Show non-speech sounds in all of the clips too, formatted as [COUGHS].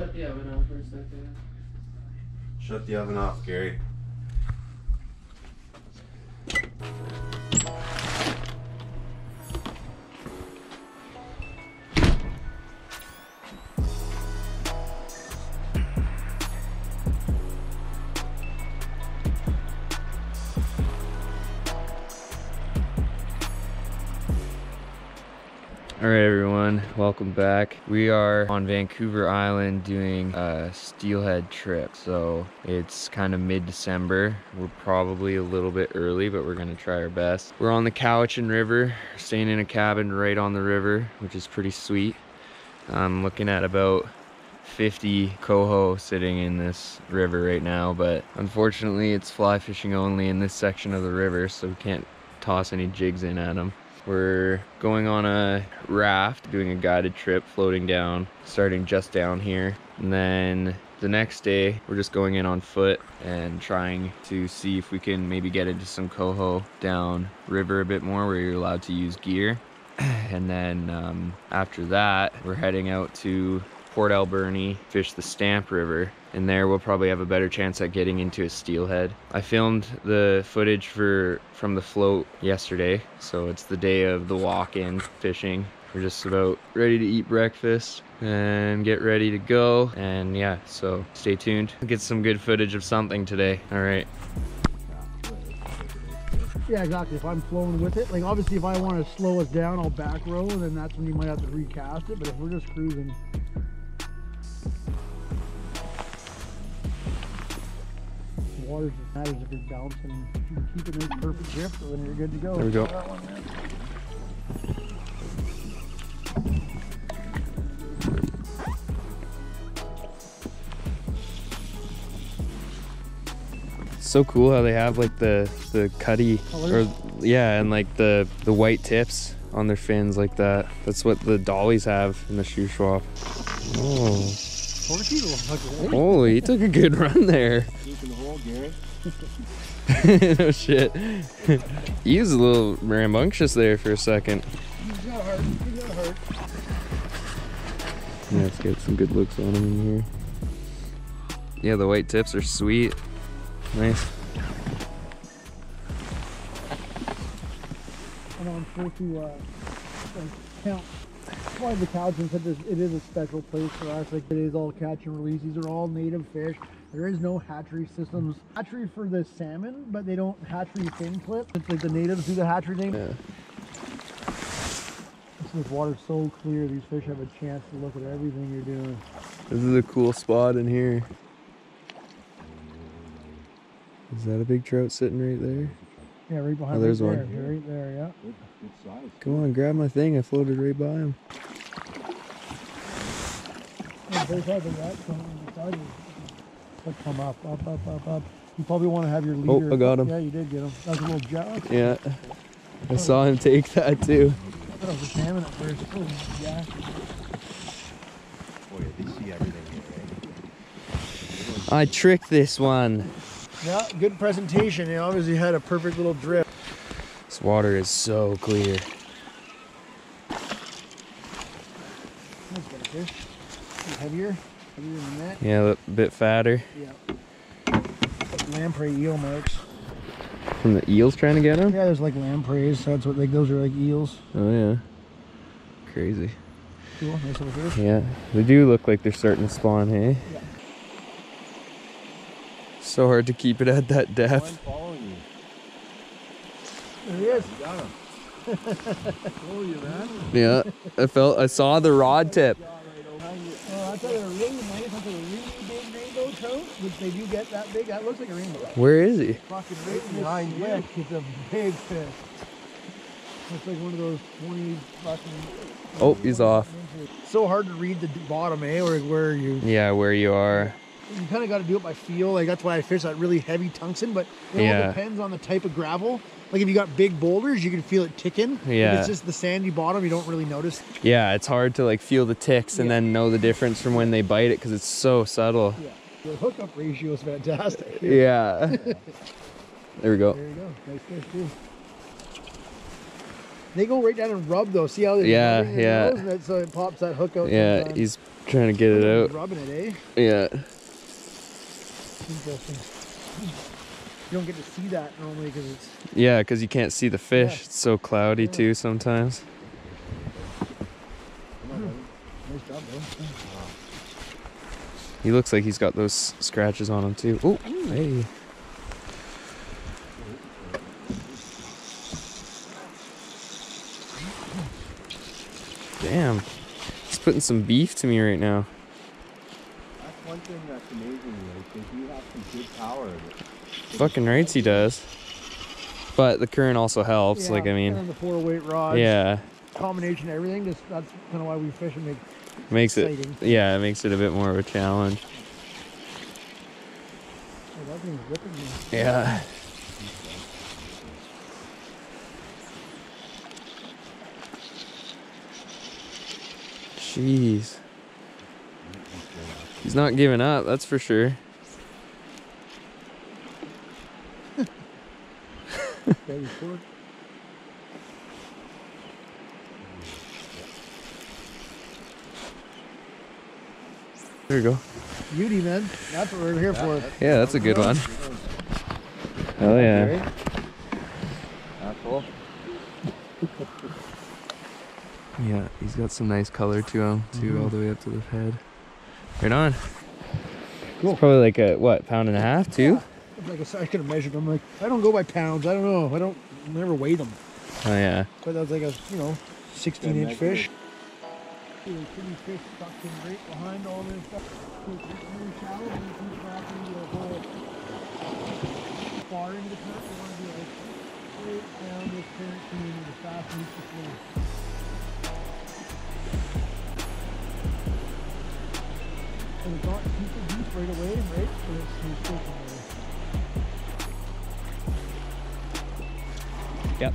shut the oven off for a second. Shut the oven off, Gary. Welcome back. We are on Vancouver Island doing a steelhead trip. So it's kind of mid-December. We're probably a little bit early, but we're gonna try our best. We're on the Cowichan River, staying in a cabin right on the river, which is pretty sweet. I'm looking at about 50 coho sitting in this river right now, but unfortunately it's fly fishing only in this section of the river, so we can't toss any jigs in at them. We're going on a raft, doing a guided trip, floating down, starting just down here. And then the next day, we're just going in on foot and trying to see if we can maybe get into some coho down river a bit more where you're allowed to use gear. [CLEARS THROAT] And then um, after that, we're heading out to Port Alberni, fish the Stamp River, and there we'll probably have a better chance at getting into a steelhead. I filmed the footage for from the float yesterday, so it's the day of the walk-in fishing. We're just about ready to eat breakfast and get ready to go. And yeah, so stay tuned. Get some good footage of something today. All right. Yeah, exactly. If I'm flowing with it, like obviously if I want to slow us down, I'll back row, and then that's when you might have to recast it. But if we're just cruising, water's just matters if it's bouncing. If you can keep it in perfect drift, then you're good to go. There we go. That one there. so cool how they have like the the cutty or yeah, and like the the white tips on their fins like that. That's what the dollies have in the Shuswap. Oh, Torky will hook it in. holy! He took a good run there. [LAUGHS] no shit. he was a little rambunctious there for a second. He's got heart. He's got. Yeah, let's get some good looks on him in here. Yeah, the white tips are sweet. Nice. And I'm supposed to uh, count. That's why the Cowichan said this, it is a special place for us. Like it is all catch and release. These are all native fish. There is no hatchery systems. Hatchery for the salmon, but they don't hatchery fin clip. It's like the natives do the hatchery thing. Yeah. This water's so clear, these fish have a chance to look at everything you're doing. This is a cool spot in here. Is that a big trout sitting right there? Yeah, right behind Oh, there's right one. there. Right there, yeah. Come on, grab my thing. I floated right by him. Yeah, both sides of that, so on the side will come up, up, up, up, up. You probably want to have your leader. Oh, leader. I got him. Yeah, you did get him. That was a little jet. Yeah. I saw him take that too. I thought it was a salmon at first. Oh, yeah. Oh yeah, they see everything here, right? I tricked this one. Yeah, good presentation. He obviously had a perfect little drip. This water is so clear. That's better fish. Heavier, heavier than that. Yeah, a bit fatter. Yeah. Lamprey eel marks. From the eels trying to get him? Yeah, there's like lampreys. So that's what like those are like eels. Oh yeah. Crazy. Cool, nice little fish. Yeah, they do look like they're starting to spawn, hey? Yeah. So hard to keep it at that depth. following you. There he is. Got him. [LAUGHS] oh, you man. Yeah, I felt, I saw the rod tip. Oh, I thought they were really nice. I thought they were really big rainbow trout, which they do get that big. That looks like a rainbow. Where is he? Fucking right behind you. It's a big fish. It's like one of those 20 fucking. Oh, he's off. So hard to read the bottom, eh? Or where you Yeah, where you are. You kind of got to do it by feel. Like that's why I fish that really heavy tungsten. But it Yeah. all depends on the type of gravel. Like if you got big boulders, you can feel it ticking. Yeah. If it's just the sandy bottom, you don't really notice. Yeah, it's hard to like feel the ticks and Yeah. then know the difference from when they bite it because it's so subtle. Yeah. The hookup ratio is fantastic. [LAUGHS] Yeah. there we go. There you go. Nice fish too. They go right down and rub though. See how they're Yeah, yeah. nose so it pops that hook out. Yeah, sometimes. he's trying to get it out. Rubbing it, eh? Yeah. Interesting. You don't get to see that normally because it's Yeah, because you can't see the fish. Yeah. It's so cloudy Yeah. too sometimes. nice job, bro. He looks like he's got those scratches on him too. Oh, hey. Damn. He's putting some beef to me right now. That's one thing that's amazing, like, is you have some good power. that- Fucking rights he does. But the current also helps. like, I mean, then the four weight rods. yeah, Combination of everything. Just that's kind of why we fish and make makes it, exciting. yeah, it makes it a bit more of a challenge. Oh, that thing's ripping me. Yeah. Jeez. He's not giving up, that's for sure. Very short. There you go. Beauty, man. That's what we're here for. Yeah, that's a good one. Oh yeah. Right? Asshole. Yeah, he's got some nice color to him too, Mhm. all the way up to the head. Right on. Cool. It's probably like a what pound and a half, two? It's Like I said, I could have measured them. Like I don't go by pounds. I don't know. I don't never weigh them. Oh yeah. But that's like a you know, 16 inch fish. See the pretty fish tucked in right behind all this stuff. So it's really shallow and you keep wrapping the whole far into the current. You want to be like straight down this current community as fast as you can. And it's not super deep right away, right? But it's it's anchor?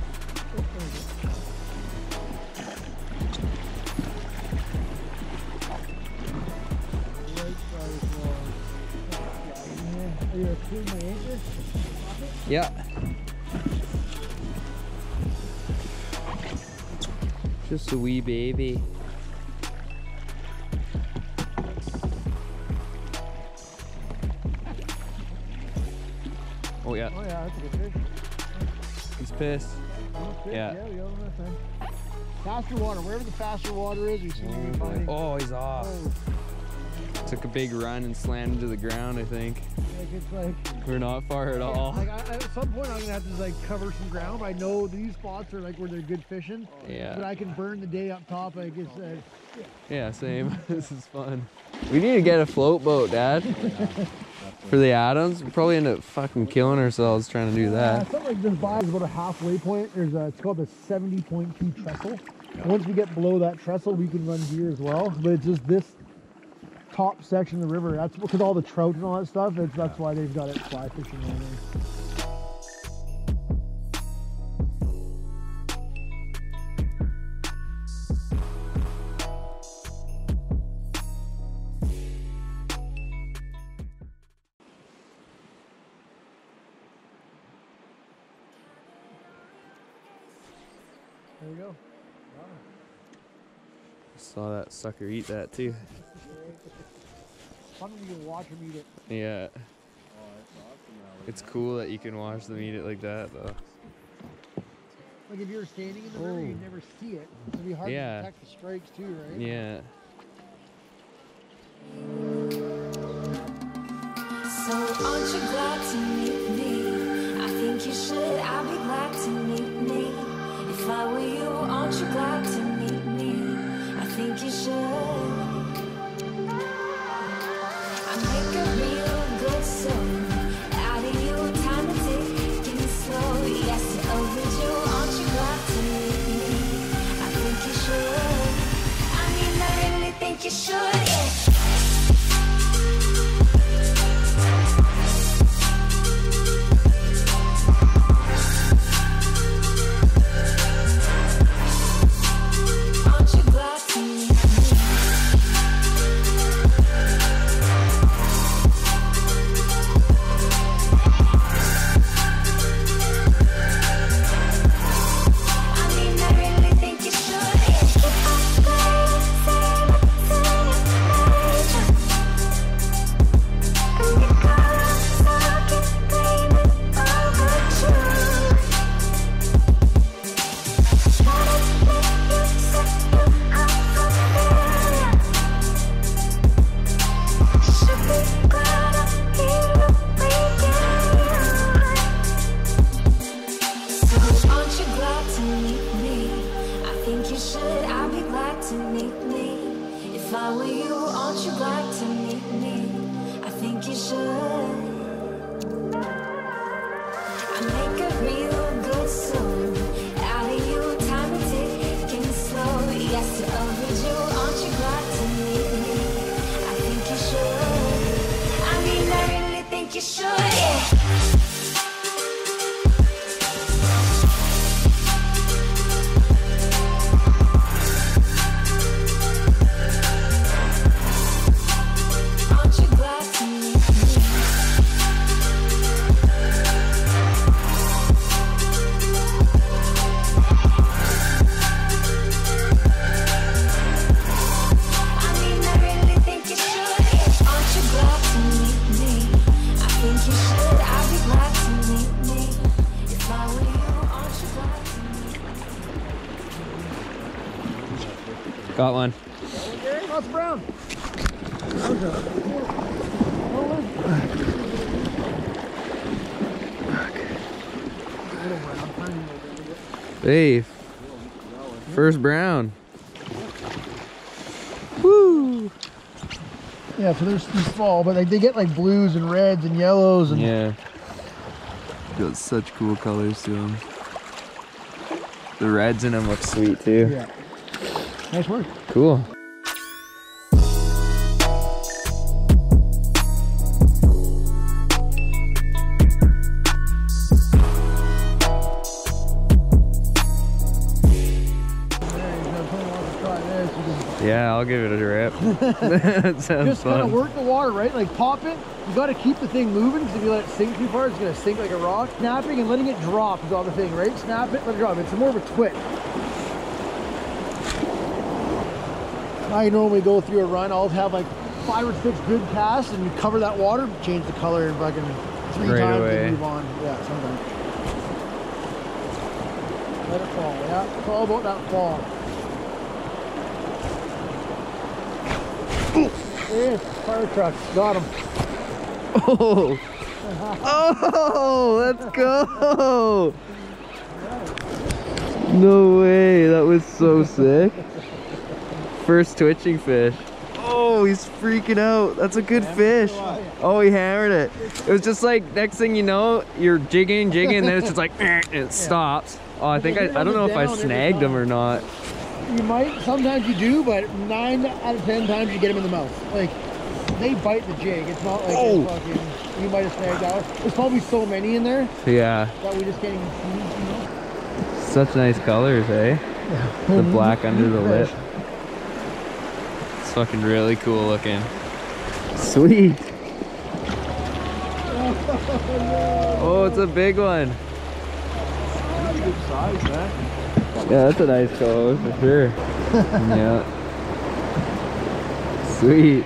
Yeah. Just a wee baby. Oh. Yeah. Yeah, we got him that time. Faster water, wherever the faster water is, we seem to be. Oh, he's off. Oh, Took a big run and slammed into the ground, I think. like it's like, We're not far at all. like I, at some point I'm gonna have to like cover some ground. I know these spots are like where they're good fishing, Yeah. but I can burn the day up top. Like it's uh, Yeah, same. [LAUGHS] this is fun. [LAUGHS] We need to get a float boat, Dad. For the Adams. We'll probably end up fucking killing ourselves trying to do that. something like this by is about a halfway point. There's a, it's called the 70.2 trestle. Once we get below that trestle, we can run gear as well. But it's just this top section of the river. That's because all the trout and all that stuff. It's, that's why they've got it fly fishing on. There Saw that sucker eat that too. Fun when you can watch them eat it. Yeah. Oh, that's awesome. Alex. It's cool that you can watch them eat it like that though. Like if you're standing in the river, Oh. you'd never see it. It'd be hard Yeah. to detect the strikes too, right? Yeah. So aren't you glad to meet me? I think you should. I'll be glad to meet me. If I were you, aren't you glad to I were you, aren't you glad to meet me? I think you should. I make a real good song out of you. Time to ticking slow. Yes, to overdue. Aren't you glad to meet me? I think you should. I mean, I really think you should. Hey, first brown. Woo! Yeah, so there's these fall, but like they get like blues and reds and yellows and Yeah. Got such cool colors to them. The reds in them look sweet too. yeah. Nice work. Cool. I'll give it a rip. [LAUGHS] that sounds just kind of work the water, right? Like pop it. You got to keep the thing moving because if you let it sink too far, it's gonna sink like a rock. Snapping and letting it drop is all the thing, right? Snap it, let it drop. It's more of a twit. I normally go through a run. I'll have like five or six good casts and you cover that water, change the color and fucking three Right times away. and move on. Yeah, sometimes. Let it fall. Yeah, it's all about that fall. Yeah, fire truck. Got him. Oh! Oh! Let's go! No way! That was so sick. First twitching fish. Oh, he's freaking out. That's a good fish. Oh, he hammered it. It was just like next thing you know, you're jigging, jigging, and then it's just like [LAUGHS] it stops. Oh, I think I, I don't know if I snagged him or not. You might, sometimes you do, but nine out of ten times you get them in the mouth. Like, they bite the jig. It's not like Oh. it's fucking, you might have snagged out. There's probably so many in there Yeah, that we just can't even see, you know? such nice colors, eh? The black under the lip. It's fucking really cool looking. Sweet. Oh, it's a big one. Good size, man. Yeah, that's a nice color for sure. [LAUGHS] yeah. Sweet.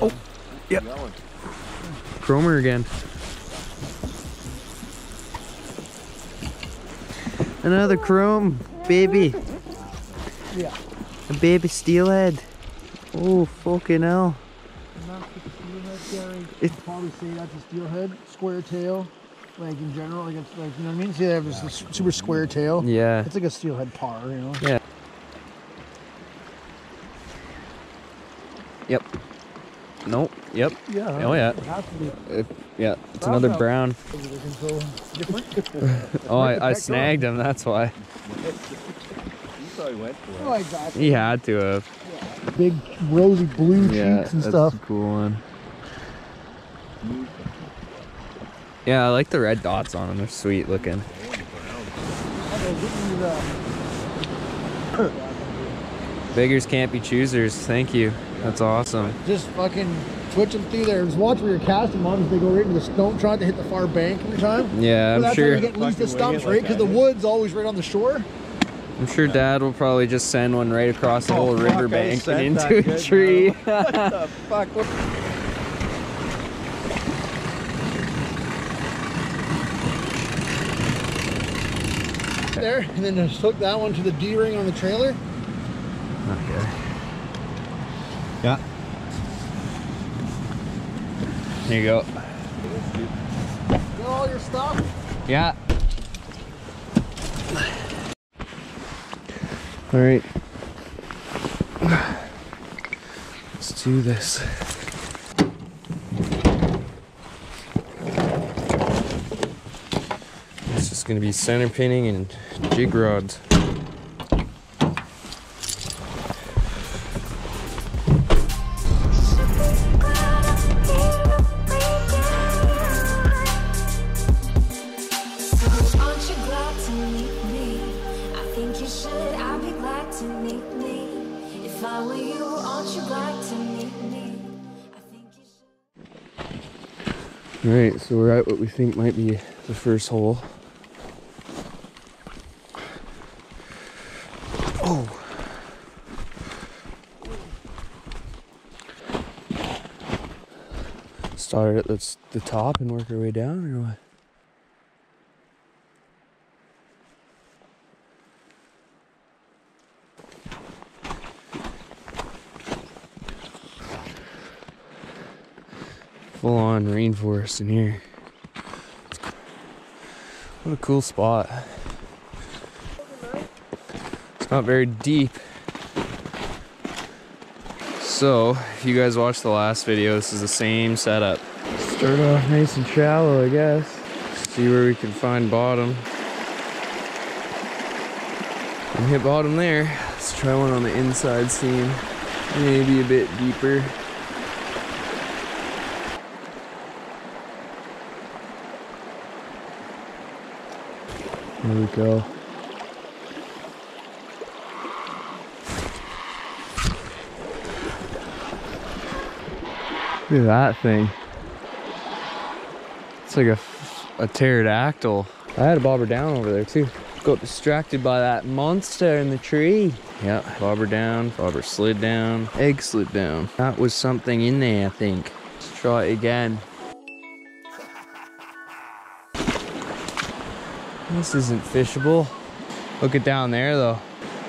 Oh, yep. Chromer again. Another chrome, baby. Yeah. A baby steelhead. Oh, fucking hell. Steelhead, It- probably say that's a steelhead, square tail. Like in general, like it's like, you know what I mean? See, they have this this super square tail. Yeah. It's like a steelhead parr, you know? Yeah. Yep. Nope. Yep. Yeah. Oh, yeah. It has to be. It, yeah. It's Brown another belt. brown. because they're so different. [LAUGHS] Oh, I, I pectoral. snagged him. That's why. You probably went for Oh, exactly. He had to have. Big rosy blue Yeah. cheeks and That's stuff. a cool one. Yeah, I like the red dots on them. They're sweet looking. [COUGHS] Beggars can't be choosers. Thank you. That's awesome. Just fucking twitch them through there. Just watch where you're casting them on as they go right into the stone. Try to hit the far bank every time. Yeah, So I'm sure. that's sure. how you get least the Fucking wing stumps, right? Because that, the yeah. wood's always right on the shore. I'm sure Dad will probably just send one right across the whole Oh, fuck, I riverbank and into a good, tree. What the fuck? What? [LAUGHS] there, and then just hook that one to the D-ring on the trailer. Okay. Yeah. There you go. Got all your stuff. Yeah. All right. Let's do this. It's just gonna be center pinning and jig rods. Should. All right, so we're at what we think might be the first hole. Oh. Start at the, the top and work our way down, or what? Full on rainforest in here. What a cool spot. It's not very deep. So, if you guys watched the last video, this is the same setup. Start off nice and shallow, I guess. See where we can find bottom. And hit bottom there. Let's try one on the inside seam. Maybe a bit deeper. There we go. Look at that thing. It's like a, a pterodactyl. I had a bobber down over there too. Got distracted by that monster in the tree. Yeah, bobber down, bobber slid down, egg slid down. That was something in there, I think. Let's try it again. This isn't fishable. Look at down there though.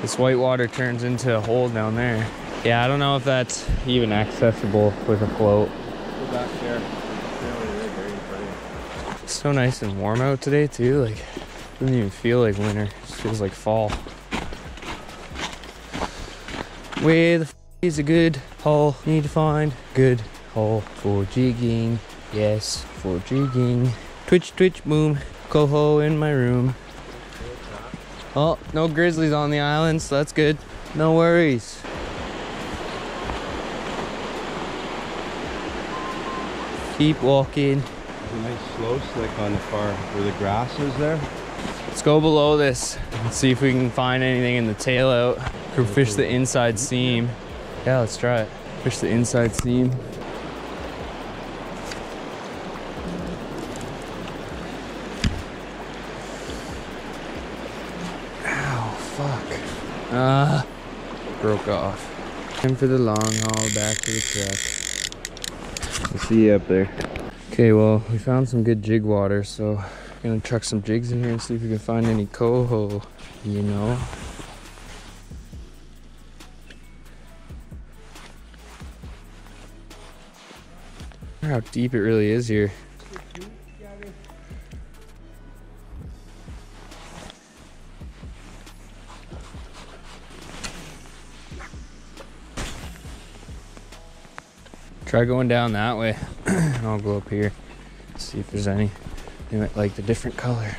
This white water turns into a hole down there. Yeah, I don't know if that's even accessible with a float. So nice and warm out today too. Like, doesn't even feel like winter. It feels like fall. Where the is a good hole? Need to find good hole for jigging. Yes, for jigging. Twitch, twitch, boom. Coho in my room. Oh, no grizzlies on the island, so that's good. No worries. Keep walking. There's a nice slow slick on the far where the grass is there. Let's go below this and see if we can find anything in the tail out. Or fish the inside seam. Yeah, let's try it. Fish the inside seam. Fuck. Ah, broke off. Time for the long haul back to the truck. We'll see you up there. Okay, well, we found some good jig water, so Gonna chuck some jigs in here and see if we can find any coho, you know. how deep it really is here. Try going down that way. [CLEARS THROAT] and I'll go up here. See if there's any. They might like the different color.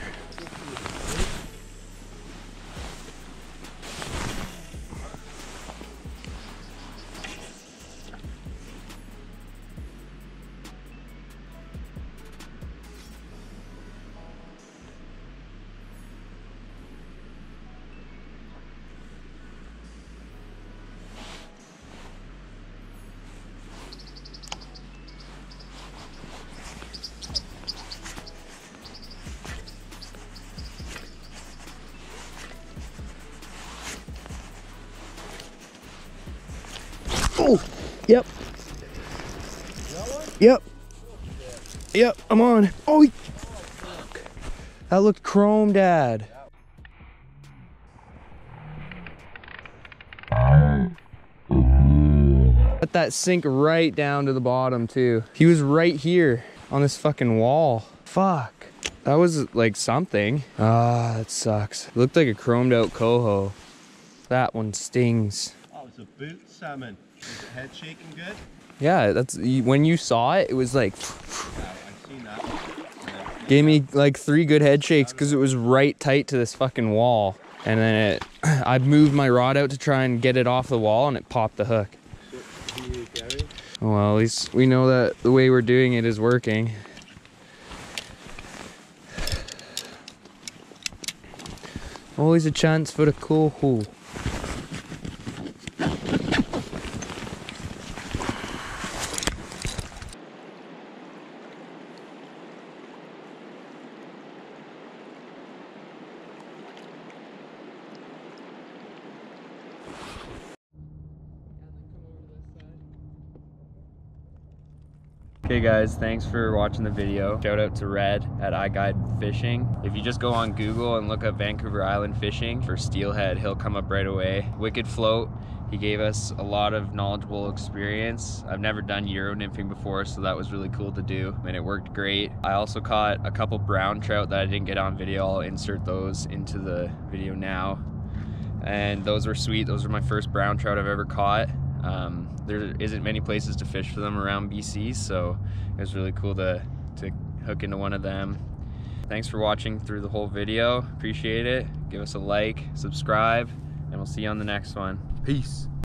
Oh, yep. Yep. Yep, I'm on. Oh, fuck. That looked chrome, Dad. Let that sink right down to the bottom too. He was right here on this fucking wall. Fuck. That was like something. Ah, that sucks. Looked like a chromed out coho. That one stings. Oh, was a boot salmon. Is the head shaking good? Yeah, that's when you saw it. It was like Yeah, I've seen that. Gave me like three good head shakes because it was right tight to this fucking wall. And then it, [CLEARS THROAT] I moved my rod out to try and get it off the wall, and it popped the hook. So, here, Gary. Well, at least we know that the way we're doing it is working. Always a chance for a cool hole. Okay guys, thanks for watching the video. Shout out to Red at iGuide Fishing. If you just go on Google and look up Vancouver Island Fishing for steelhead, he'll come up right away. Wicked float. He gave us a lot of knowledgeable experience. I've never done Euro nymphing before, so that was really cool to do, and it worked great. I also caught a couple brown trout that I didn't get on video. I'll insert those into the video now. And those were sweet. Those were my first brown trout I've ever caught. Um, there isn't many places to fish for them around BC, so it was really cool to, to hook into one of them. Thanks for watching through the whole video. Appreciate it. Give us a like, subscribe, and we'll see you on the next one. Peace.